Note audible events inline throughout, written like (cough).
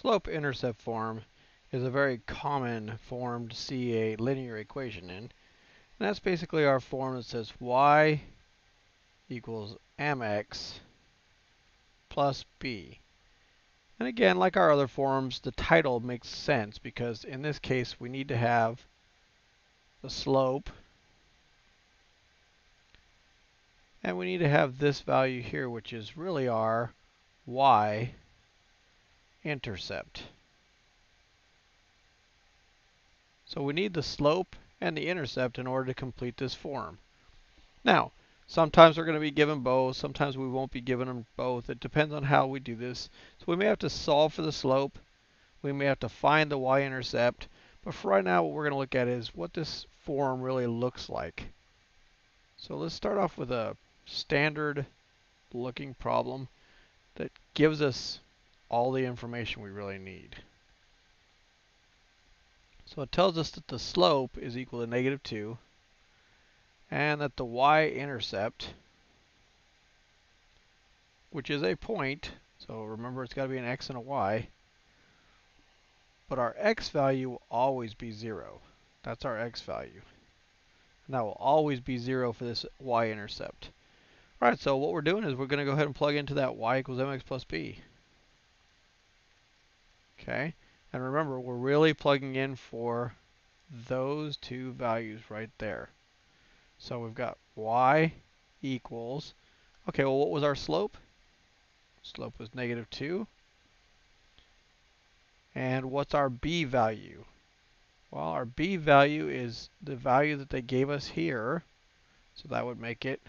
Slope-intercept form is a very common form to see a linear equation in. And that's basically our form that says y equals mx plus b. And again, like our other forms, the title makes sense because in this case we need to have the slope and we need to have this value here which is really our y intercept. So we need the slope and the intercept in order to complete this form. Now, sometimes we're going to be given both, sometimes we won't be given them both. It depends on how we do this. So we may have to solve for the slope, we may have to find the y-intercept, but for right now what we're going to look at is what this form really looks like. So let's start off with a standard looking problem that gives us all the information we really need. So it tells us that the slope is equal to negative 2 and that the y-intercept, which is a point, so remember it's got to be an x and a y, but our x value will always be 0. That's our x value. And that will always be 0 for this y-intercept. Alright, so what we're doing is we're going to go ahead and plug into that y equals mx plus b. Okay, and remember, we're really plugging in for those two values right there. So we've got y equals, okay, well, what was our slope? Slope was negative 2. And what's our b value? Well, our b value is the value that they gave us here. So that would make it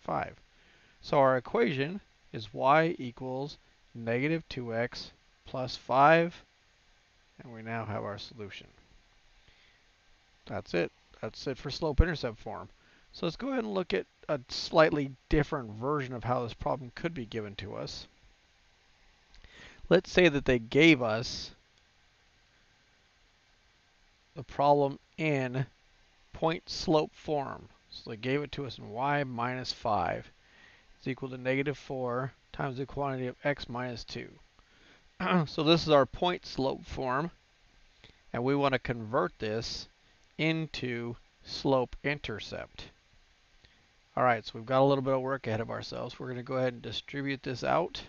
5. So our equation is y equals negative 2x plus 5, and we now have our solution. That's it. That's it for slope-intercept form. So let's go ahead and look at a slightly different version of how this problem could be given to us. Let's say that they gave us the problem in point slope form. So they gave it to us in y minus 5 is equal to negative 4 times the quantity of x minus 2. (clears throat) so this is our point slope form. And we want to convert this into slope intercept. All right, so we've got a little bit of work ahead of ourselves. We're going to go ahead and distribute this out.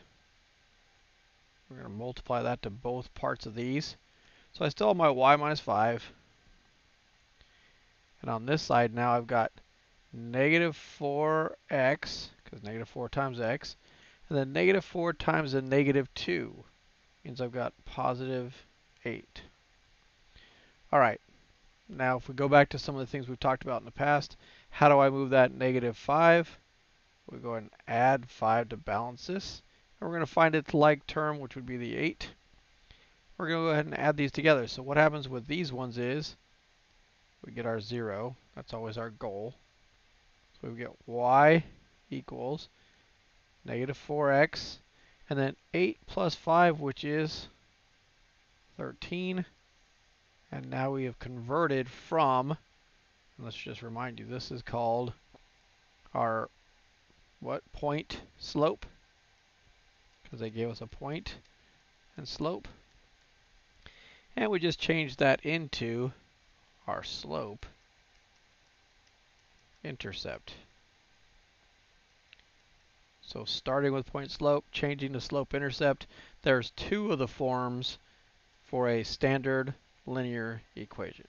We're going to multiply that to both parts of these. So I still have my y minus 5. And on this side now I've got negative 4x, because negative 4 times x, and then negative 4 times the negative 2 means I've got positive 8. All right, now if we go back to some of the things we've talked about in the past, how do I move that negative 5? We go ahead and add 5 to balance this. And we're going to find its like term, which would be the 8. We're going to go ahead and add these together. So what happens with these ones is we get our 0. That's always our goal. So we get y equals negative 4x and then 8 plus 5, which is 13. And now we have converted from, let's just remind you, this is called our, what, point slope? Because they gave us a point and slope. And we just changed that into our slope intercept. So starting with point slope, changing to slope intercept, there's two of the forms for a standard linear equation.